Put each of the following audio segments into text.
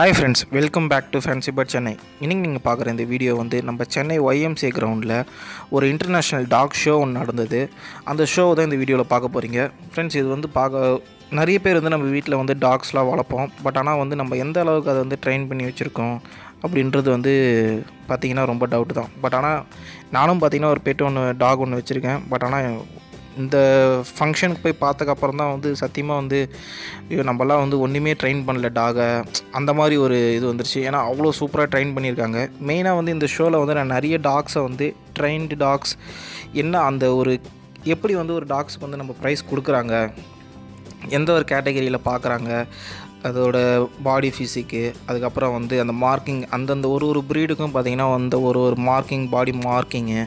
Hi friends welcome back to fancy but Chennai இன்னைக்கு நீங்கள் பார்க்குற இந்த வீடியோ வந்து நம்ம சென்னை ஒய்எம்சி கிரவுண்டில் ஒரு இன்டர்நேஷ்னல் டாக் ஷோ ஒன்று நடந்தது. அந்த ஷோவை தான் இந்த வீடியோவில் பார்க்க போகிறீங்க ஃப்ரெண்ட்ஸ் இது வந்து பார்க்க நிறைய பேர் வந்து நம்ம வீட்டில் வந்து டாக்ஸ்லாம் வளர்ப்போம். பட் ஆனால் வந்து நம்ம எந்த அளவுக்கு அதை வந்து ட்ரெயின் பண்ணி வச்சுருக்கோம் அப்படின்றது வந்து பார்த்திங்கன்னா ரொம்ப டவுட் தான். பட் ஆனால் நானும் பார்த்திங்கன்னா ஒரு பெட் ஒன்று டாக் ஒன்று வச்சுருக்கேன். பட் ஆனால் இந்த ஃபங்க்ஷனுக்கு போய் பார்த்ததுக்கப்புறம் தான் வந்து சத்தியமாக வந்து ஐயோ நம்மலாம் வந்து ஒன்றுமே ட்ரெயின் பண்ணல டாகை. அந்த மாதிரி ஒரு இது வந்துருச்சு. ஏன்னா அவ்வளோ சூப்பராக ட்ரெயின் பண்ணியிருக்காங்க. மெயினாக வந்து இந்த ஷோவில் வந்து நான் நிறைய டாக்ஸை வந்து ட்ரெயின்டு டாக்ஸ் என்ன அந்த ஒரு எப்படி வந்து ஒரு டாக்ஸ்க்கு வந்து நம்ம ப்ரைஸ் கொடுக்குறாங்க? எந்த ஒரு கேட்டகரியில் பார்க்குறாங்க அதோட பாடி ஃபிசிக்கு அதுக்கப்புறம் வந்து அந்த மார்க்கிங் அந்தந்த ஒரு ஒரு ப்ரீடுக்கும் பார்த்திங்கன்னா வந்து ஒரு ஒரு மார்க்கிங் பாடி மார்க்கிங்கு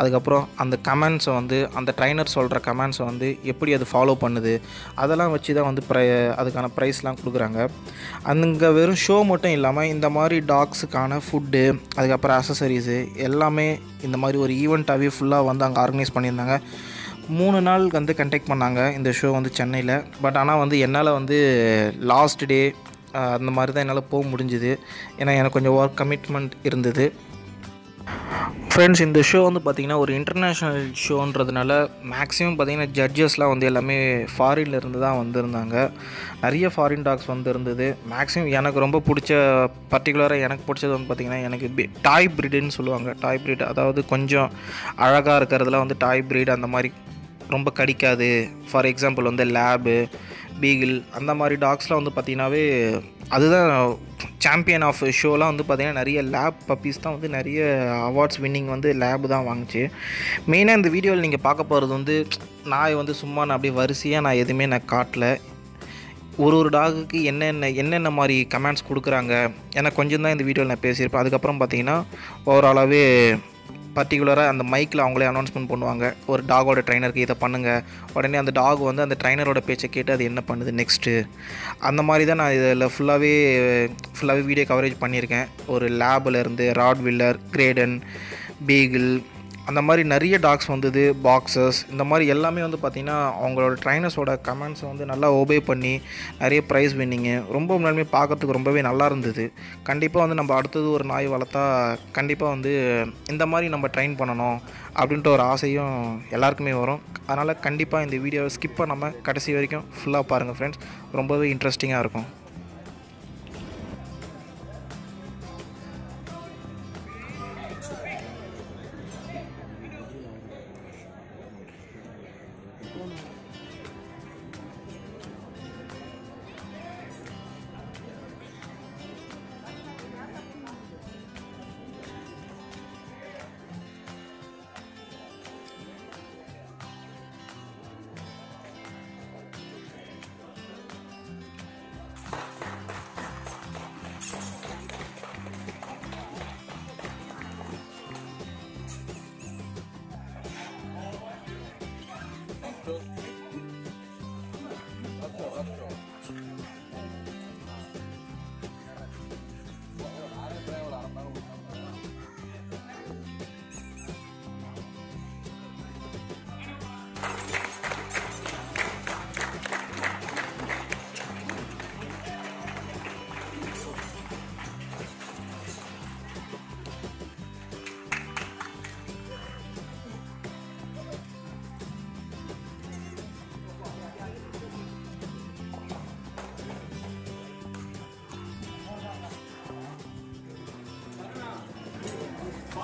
அதுக்கப்புறம் அந்த கமெண்ட்ஸை வந்து அந்த ட்ரைனர் சொல்கிற கமெண்ட்ஸை வந்து எப்படி அது ஃபாலோ பண்ணுது? அதெல்லாம் வச்சு தான் வந்து ப்ரை அதுக்கான ப்ரைஸ்லாம் கொடுக்குறாங்க. அங்கே வெறும் ஷோ மட்டும் இல்லாமல் இந்த மாதிரி டாக்ஸுக்கான ஃபுட்டு அதுக்கப்புறம் அசசரிஸு எல்லாமே இந்த மாதிரி ஒரு ஈவெண்ட்டாகவே ஃபுல்லாக வந்து அங்கே ஆர்கனைஸ் பண்ணியிருந்தாங்க. மூணு நாள் வந்து கண்டெக்ட் பண்ணாங்க இந்த ஷோ வந்து சென்னையில். பட் ஆனால் வந்து என்னால் வந்து லாஸ்ட் டே அந்த மாதிரி தான் என்னால் போக முடிஞ்சுது. ஏன்னா எனக்கு கொஞ்சம் ஒர்க் கமிட்மெண்ட் இருந்தது. ஃப்ரெண்ட்ஸ் இந்த ஷோ வந்து பார்த்திங்கன்னா ஒரு இன்டர்நேஷ்னல் ஷோன்றதுனால மேக்ஸிமம் பார்த்திங்கன்னா ஜட்ஜஸ்லாம் வந்து எல்லாமே ஃபாரின்ல இருந்து தான் வந்திருந்தாங்க. நிறைய ஃபாரின் டாக்ஸ் வந்து இருந்தது. மேக்ஸிமம் எனக்கு ரொம்ப பிடிச்ச பர்டிகுலராக எனக்கு பிடிச்சது வந்து பார்த்திங்கன்னா எனக்கு டாய் ப்ரீடுன்னு சொல்லுவாங்க. டாய் ப்ரீட் அதாவது கொஞ்சம் அழகாக இருக்கிறதுல வந்து டாய் ப்ரீட் அந்த மாதிரி ரொம்ப கடிக்காது. ஃபார் எக்ஸாம்பிள் வந்து லேபு பீகிள் அந்த மாதிரி டாக்ஸ்லாம் வந்து பார்த்திங்கனாவே அதுதான் சாம்பியன் ஆஃப் ஷோலாம் வந்து பார்த்திங்கன்னா நிறைய லேப் பப்பீஸ் தான் வந்து நிறைய அவார்ட்ஸ் வின்னிங் வந்து லேப் தான் வாங்குச்சு. மெயினாக இந்த வீடியோவில் நீங்கள் பார்க்க போகிறது வந்து நாய் வந்து சும்மா நான் அப்படியே வரிசையாக நான் எதுவுமே நான் காட்டல. ஒரு ஒரு டாகுக்கு என்னென்ன என்னென்ன மாதிரி கமெண்ட்ஸ் கொடுக்குறாங்க? ஏன்னா கொஞ்சம் தான் இந்த வீடியோவில் நான் பேசியிருப்பேன். அதுக்கப்புறம் பார்த்தீங்கன்னா ஓவராலாகவே பர்டிகுலராக அந்த மைக்கில் அவங்களே அனௌன்ஸ்மெண்ட் பண்ணுவாங்க. ஒரு டாகோட ட்ரைனருக்கு இதை பண்ணுங்கள் உடனே அந்த டாக் வந்து அந்த ட்ரைனரோட பேச்சை கேட்டு அது என்ன பண்ணுது நெக்ஸ்ட்டு அந்த மாதிரி தான் நான் இதில் ஃபுல்லாகவே ஃபுல்லாகவே வீடியோ கவரேஜ் பண்ணியிருக்கேன். ஒரு லேபிலேருந்து இருந்து ராட்வில்லர் கிரேடன் பீகிள் அந்த மாதிரி நிறைய டாக்ஸ் வந்தது பாக்ஸஸ் இந்த மாதிரி எல்லாமே வந்து பார்த்திங்கன்னா அவங்களோட ட்ரைனர்ஸோட கமெண்ட்ஸை வந்து நல்லா ஒபே பண்ணி நிறைய ப்ரைஸ் வின்னிங்கு ரொம்ப முன்னாடி பார்க்குறதுக்கு ரொம்பவே நல்லா இருந்தது. கண்டிப்பாக வந்து நம்ம அடுத்தது ஒரு நாய் வளர்த்தா கண்டிப்பாக வந்து இந்த மாதிரி நம்ம ட்ரெயின் பண்ணணும் அப்படின்ட்டு ஒரு ஆசையும் எல்லாருக்குமே வரும். அதனால் கண்டிப்பாக இந்த வீடியோவை ஸ்கிப் பண்ணாமல் கடைசி வரைக்கும் ஃபுல்லாக பாருங்கள் ஃப்ரெண்ட்ஸ் ரொம்பவே இன்ட்ரெஸ்டிங்காக இருக்கும்.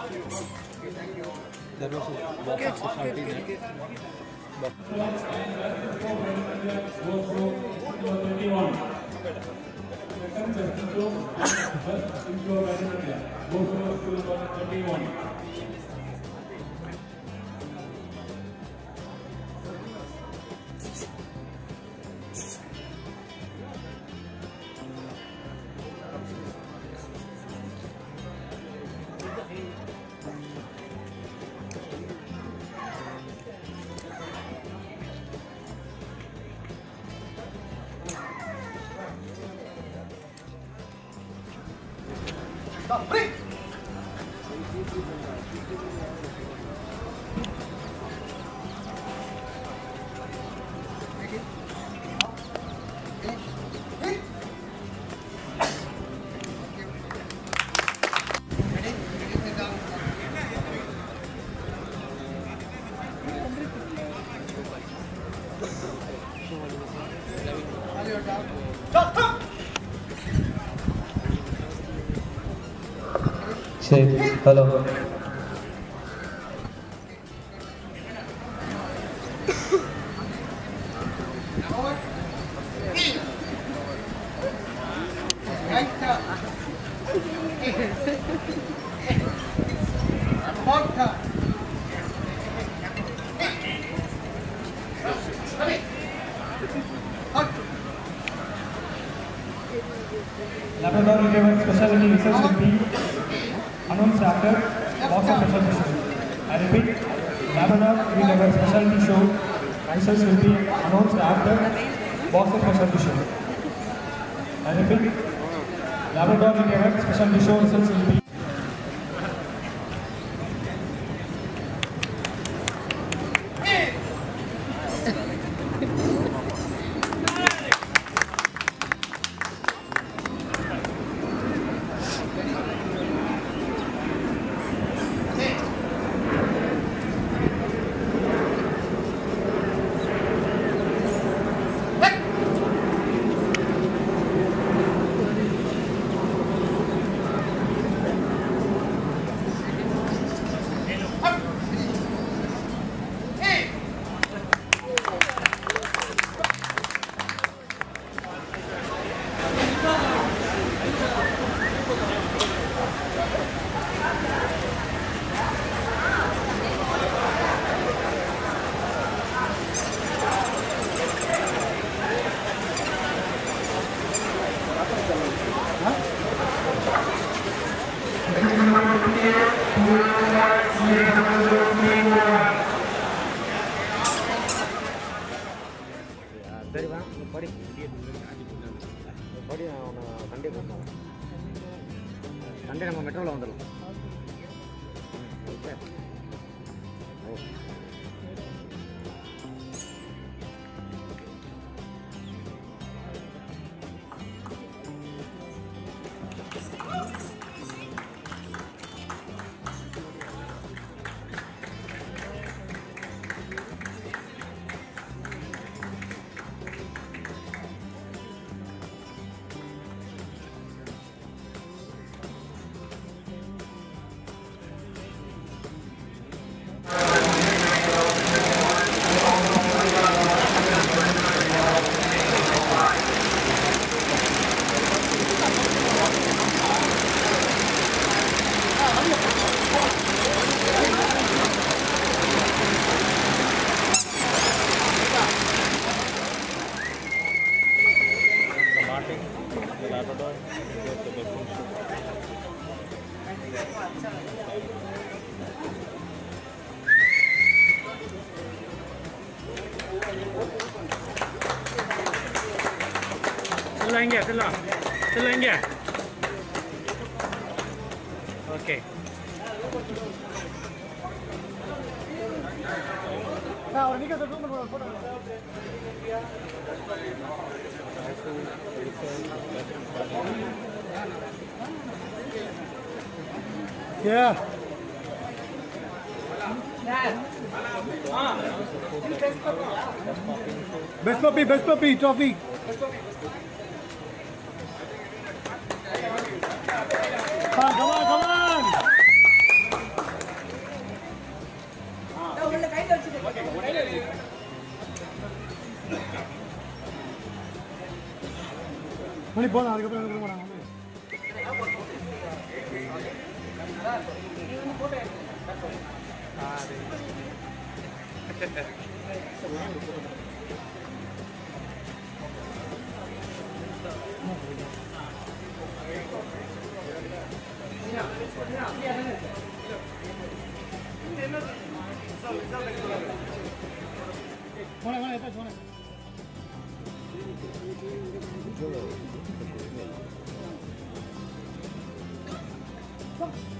That was a box of society net. Box. Second, Kalk bırak. Stop, stop! Sí, hola. La verdad, que va a expresar el announced after box of resolution. I repeat, Labrador Retriever Specialty Show results will be announced after box of resolution. I repeat, Labrador Retriever Specialty Show results will be Yeah. Best puppy, best puppy, trophy. Come on, come on, come on. மணி போதும் அதுக்கப்புறம் எடுக்க போறாங்க போனே போனே எப்போ 状。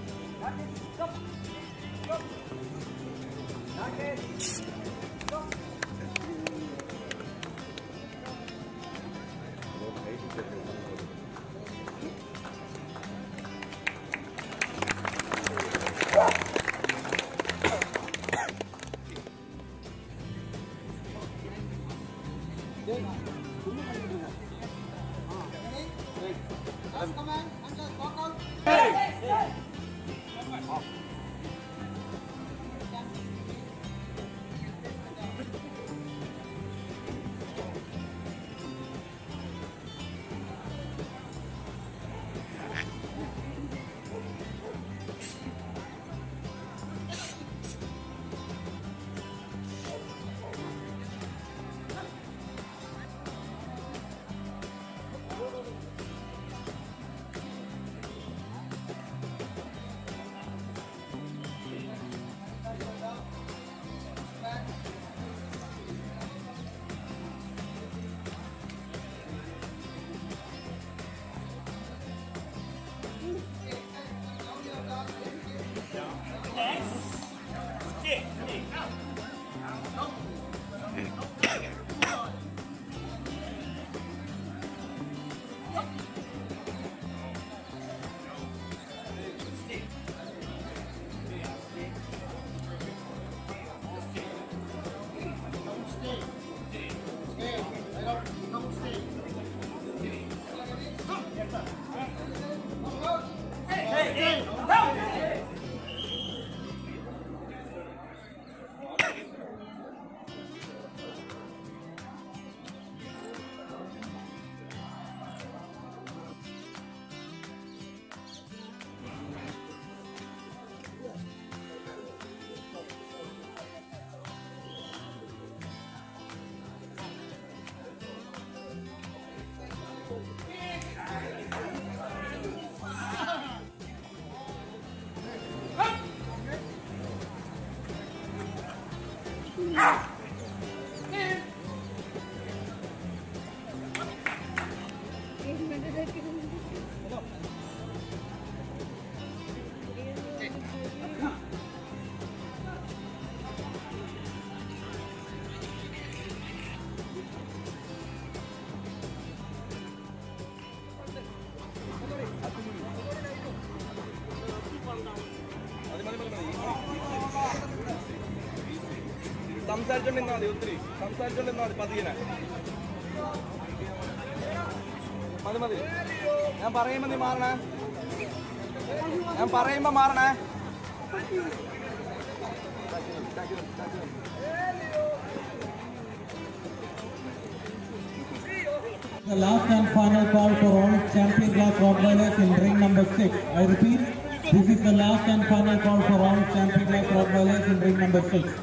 போனே സംസാരിച്ചോണ്ടിരുന്നാ മതി ഒത്തിരി സംസാരിച്ചോണ്ടിരുന്നാ മതി പതിയെ മതി മതി ഞാൻ പറയുമ്പോ നീ മാറണേ ഞാൻ പറയുമ്പോ മാറണേ The last and final call for all champion class Rottweilers in ring number 6. I repeat, this is the last and final call for all champion class Rottweilers in ring number 6.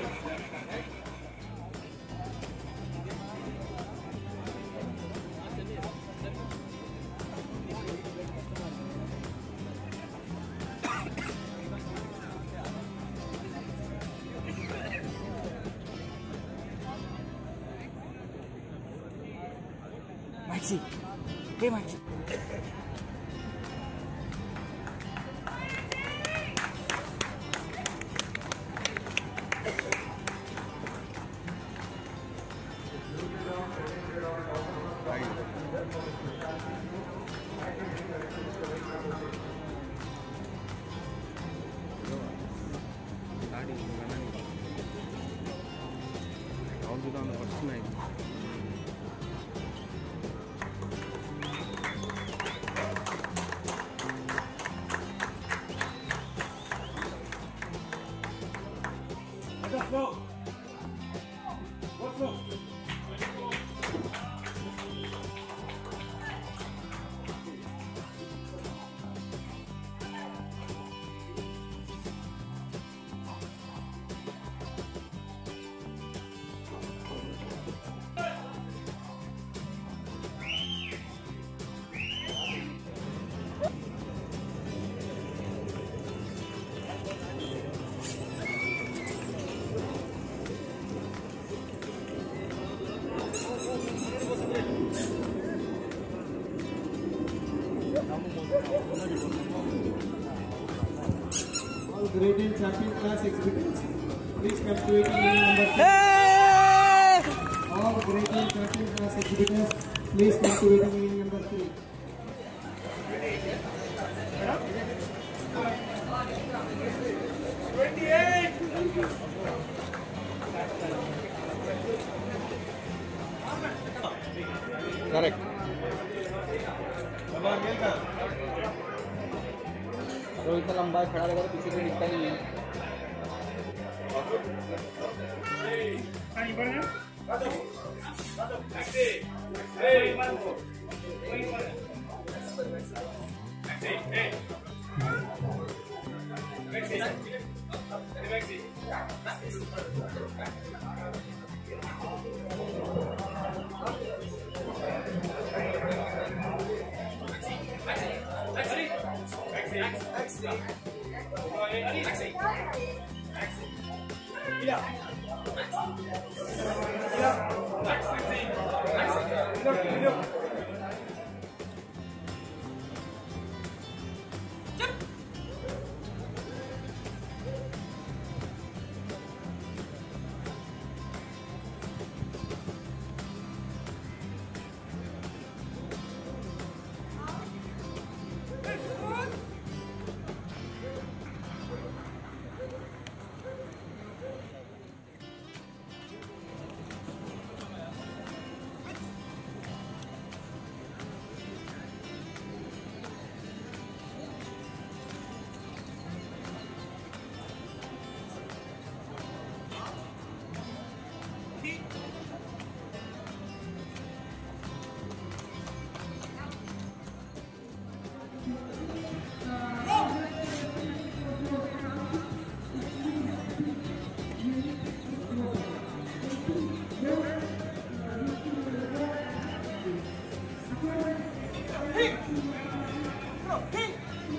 sí. ¿Qué más? Tá Let's go. All great and champion class exhibitors, please come to number 6. All great and champion class exhibitors, please come to area number 3. Correct Rohit का लंबा खड़ा रहेगा तो पीछे से दिखता नहीं है.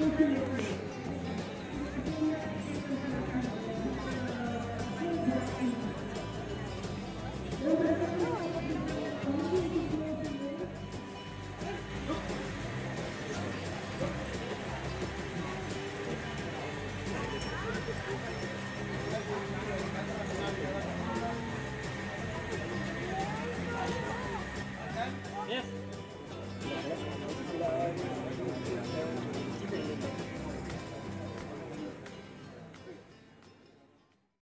よし!